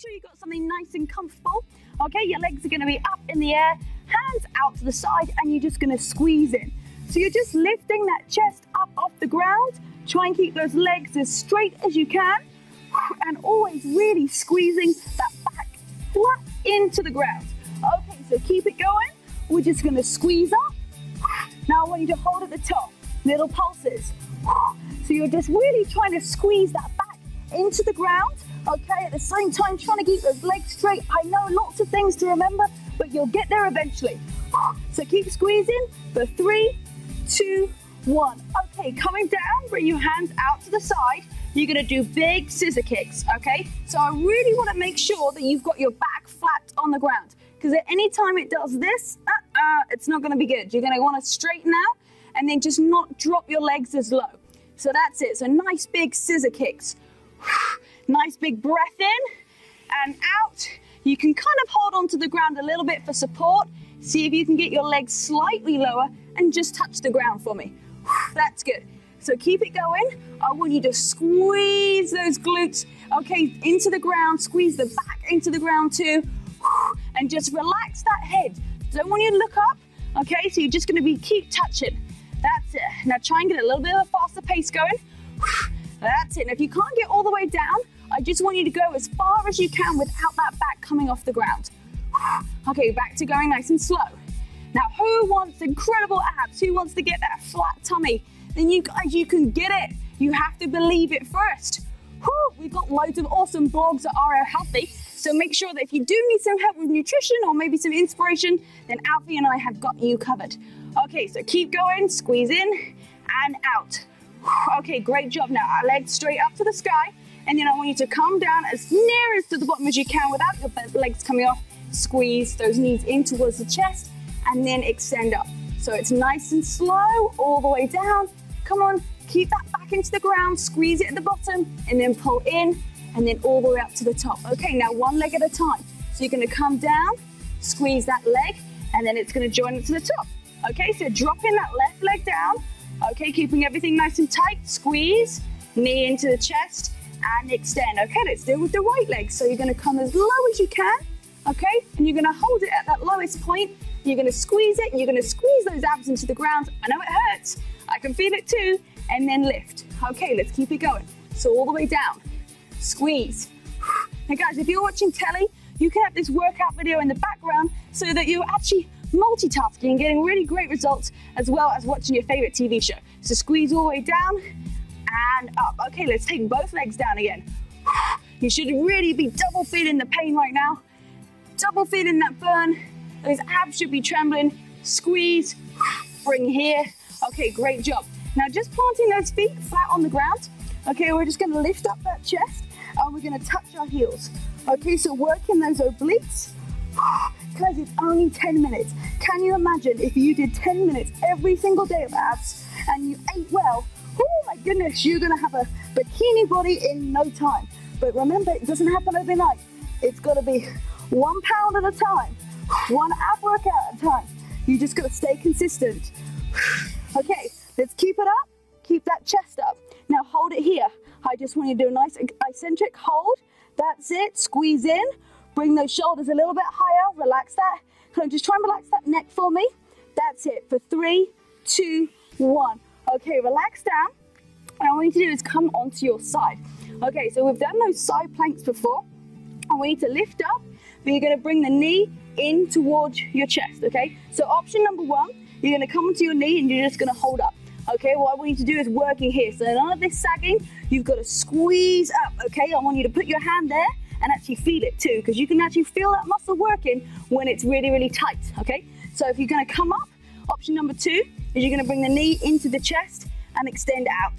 sure you've got something nice and comfortable. Okay, your legs are gonna be up in the air, hands out to the side, and you're just gonna squeeze in. So you're just lifting that chest up off the ground. Try and keep those legs as straight as you can, and always really squeezing that back flat into the ground. Okay, so keep it going. We're just gonna squeeze up. Now I want you to hold at the top, little pulses. So you're just really trying to squeeze that into the ground okay? At the same time, trying to keep those legs straight. I know lots of things to remember, but you'll get there eventually. So keep squeezing for three, two, one. Okay, coming down, bring your hands out to the side. You're gonna do big scissor kicks, okay? So I really wanna make sure that you've got your back flat on the ground because at any time it does this, uh-uh, it's not gonna be good. You're gonna wanna straighten out and then just not drop your legs as low. So that's it. So nice big scissor kicks. Nice big breath in and out. You can kind of hold onto the ground a little bit for support. See if you can get your legs slightly lower and just touch the ground for me. That's good. So keep it going. I want you to squeeze those glutes, okay, into the ground, squeeze the back into the ground too, and just relax that head. Don't want you to look up, okay? So you're just gonna be keep touching. That's it. Now try and get a little bit of a faster pace going. That's it. And if you can't get all the way down, I just want you to go as far as you can without that back coming off the ground. Okay, back to going nice and slow. Now, who wants incredible abs? Who wants to get that flat tummy? Then you guys, you can get it. You have to believe it first. Whew, we've got loads of awesome blogs at RO Healthy. So make sure that if you do need some help with nutrition or maybe some inspiration, then Alfie and I have got you covered. Okay, so keep going, squeeze in and out. Okay, great job. Now, legs straight up to the sky. And then I want you to come down as near as to the bottom as you can without your legs coming off. Squeeze those knees in towards the chest and then extend up. So it's nice and slow all the way down. Come on, keep that back into the ground, squeeze it at the bottom, and then pull in, and then all the way up to the top. Okay, now one leg at a time. So you're gonna come down, squeeze that leg, and then it's gonna join it to the top. Okay, so dropping that left leg down. Okay, keeping everything nice and tight. Squeeze, knee into the chest, and extend. Okay, let's do it with the right leg. So you're gonna come as low as you can, okay? And you're gonna hold it at that lowest point. You're gonna squeeze it, you're gonna squeeze those abs into the ground. I know it hurts, I can feel it too. And then lift. Okay, let's keep it going. So all the way down, squeeze. Now guys, if you're watching telly, you can have this workout video in the background so that you're actually multitasking and getting really great results as well as watching your favorite TV show. So squeeze all the way down, and up. Okay, let's take both legs down again. You should really be double feeling the pain right now. Double feeling that burn. Those abs should be trembling. Squeeze, bring here. Okay, great job. Now just planting those feet flat on the ground. Okay, we're just gonna lift up that chest and we're gonna touch our heels. Okay, so working those obliques. Guys, it's only 10 minutes. Can you imagine if you did 10 minutes every single day of abs and you ate well, oh my goodness, you're gonna have a bikini body in no time. But remember, it doesn't happen overnight. It's gotta be one pound at a time, one ab workout at a time. You just gotta stay consistent. Okay, let's keep it up. Keep that chest up. Now hold it here. I just want you to do a nice eccentric hold. That's it. Squeeze in. Bring those shoulders a little bit higher. Relax that. Can I just try and relax that neck for me? That's it. For three, two, one. Okay, relax down. And want you to do is come onto your side. Okay, so we've done those side planks before. And we need to lift up, but you're gonna bring the knee in towards your chest, okay? So option number one, you're gonna come onto your knee and you're just gonna hold up. Okay, what I want you to do is working here. So none of this sagging, you've got to squeeze up, okay? I want you to put your hand there and actually feel it too, because you can actually feel that muscle working when it's really, really tight, okay? So if you're gonna come up, option number two is you're gonna bring the knee into the chest and extend out.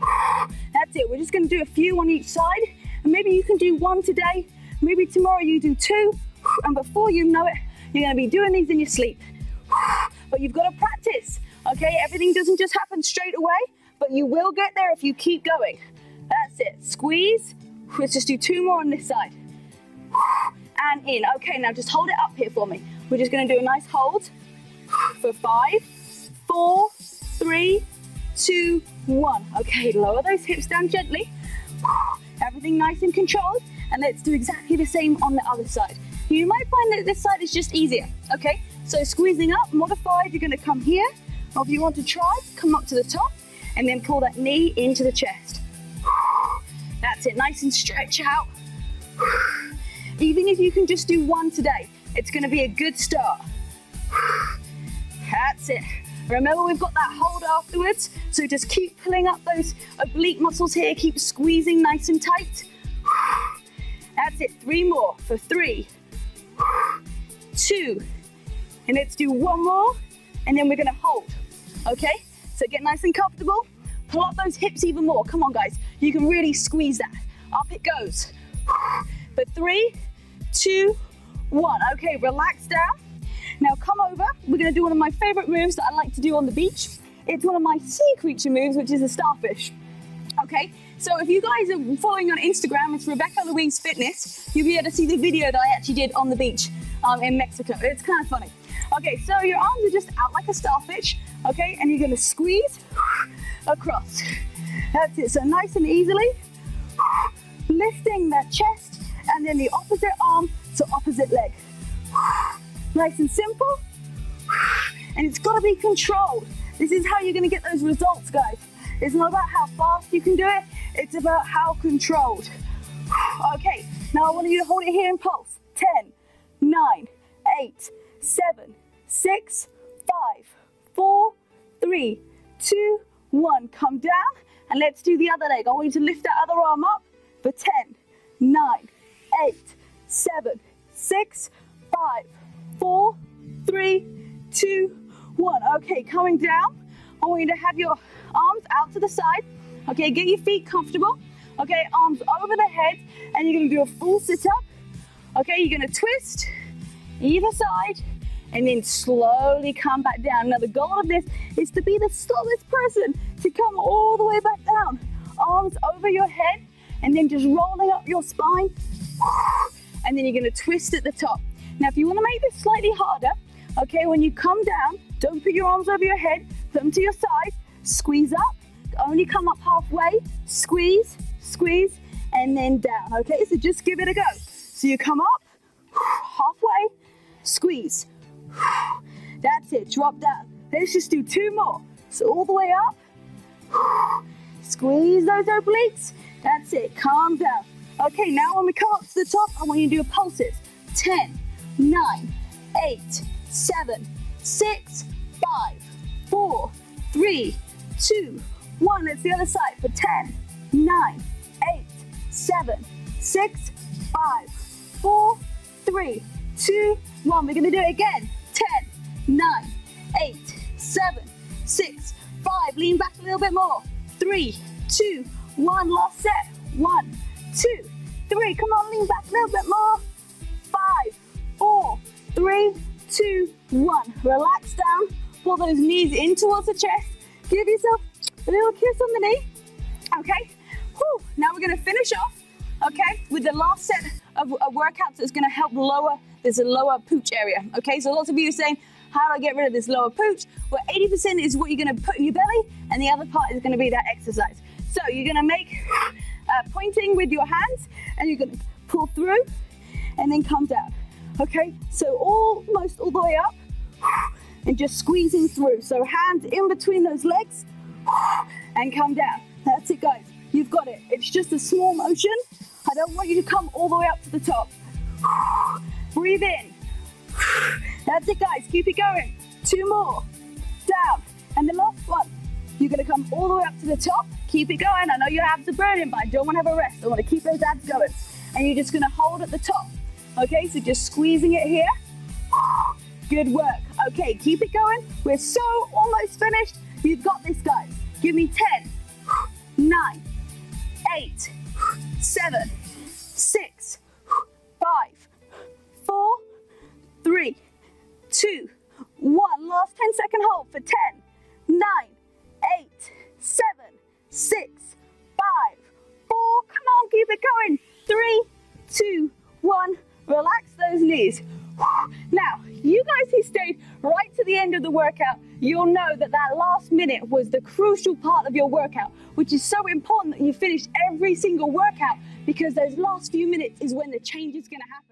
That's it. We're just going to do a few on each side. And maybe you can do one today. Maybe tomorrow you do two. And before you know it, you're to be doing these in your sleep. But you've got to practice. Okay, everything doesn't just happen straight away, but you will get there if you keep going. That's it. Squeeze. Let's just do two more on this side. And in. Okay, now just hold it up here for me. We're just going to do a nice hold for five, four, three, two, one. Okay, lower those hips down gently. Everything nice and controlled. and let's do exactly the same on the other side. You might find that this side is just easier, okay? So squeezing up, modified, you're gonna come here, or if you want to try, come up to the top, and then pull that knee into the chest. That's it, nice and stretch out. Even if you can just do one today, it's gonna be a good start. That's it. Remember, we've got that hold afterwards, so just keep pulling up those oblique muscles here, keep squeezing nice and tight. That's it, three more for three, two, and let's do one more, and then we're gonna hold, okay? So get nice and comfortable, pull up those hips even more. Come on, guys, you can really squeeze that. Up it goes. For three, two, one. Okay, relax down. Now come over. We're gonna do one of my favorite moves that I like to do on the beach. It's one of my sea creature moves, which is a starfish. Okay, so if you guys are following on Instagram, it's Rebecca Louise Fitness. You'll be able to see the video that I actually did on the beach um, in Mexico. It's kind of funny. Okay, so your arms are just out like a starfish. Okay, and you're gonna squeeze across. That's it. So nice and easily lifting that chest, and then the opposite arm to opposite leg. Nice and simple. And it's got to be controlled. This is how you're going to get those results, guys. It's not about how fast you can do it, it's about how controlled. Okay, now I want you to hold it here in pulse. 10, 9, 8, 7, 6, 5, 4, 3, 2, 1. Come down and let's do the other leg. I want you to lift that other arm up for 10, 9, 8, 7, 6, 5, 4, 3, 2, 1. Okay, coming down. I want you to have your arms out to the side. Okay, get your feet comfortable. Okay, arms over the head, and you're gonna do a full sit up. Okay, you're gonna twist either side and then slowly come back down. Now, the goal of this is to be the slowest person to come all the way back down. Arms over your head, and then just rolling up your spine. And then you're gonna twist at the top. Now, if you wanna make this slightly harder, okay, when you come down, don't put your arms over your head, put them to your side, squeeze up, only come up halfway, squeeze, squeeze, and then down, okay? So just give it a go. So you come up, halfway, squeeze. That's it, drop down. Let's just do two more. So all the way up, squeeze those obliques, that's it, calm down. Okay, now when we come up to the top, I want you to do pulses. 10, 9, 8, 7, 6, 5, 4, 3, 2, 1. Let's the other side for 10, 9, 8, 7, 6, 5, 4, 3, 2, 1. We're going to do it again. 10, 9, 8, 7, 6, 5. Lean back a little bit more. Three, two, one. Last set. One, two, three. Come on, lean back a little bit more. 5, 4, 3, 2, 1. Relax down. Pull those knees in towards the chest. Give yourself a little kiss on the knee. Okay. Whew. Now we're going to finish off, okay, with the last set of a workout that's going to help lower this lower pooch area. Okay, so lots of you are saying, how do I get rid of this lower pooch? Well, 80% is what you're going to put in your belly, and the other part is going to be that exercise. So you're going to make uh, pointing with your hands, and you're going to pull through, and then come down. Okay, so almost all the way up, and just squeezing through. So hands in between those legs, and come down. That's it, guys. You've got it. It's just a small motion. I don't want you to come all the way up to the top. Breathe in. That's it, guys. Keep it going. Two more. Down. And the last one. You're going to come all the way up to the top. Keep it going. I know your abs are burning, but I don't want to have a rest. I want to keep those abs going. And you're just going to hold at the top. Okay, so just squeezing it here. Good work. Okay, keep it going. We're so almost finished. You've got this, guys. Give me 10, 9, 8, 7, 6, 2, 1. Last 10 second hold for 10, 9, 8, 7, 6, 5, 4. Come on, keep it going. 3, 2, 1. Relax those knees. Now, you guys who stayed right to the end of the workout, you'll know that that last minute was the crucial part of your workout, which is so important that you finish every single workout because those last few minutes is when the change is going to happen.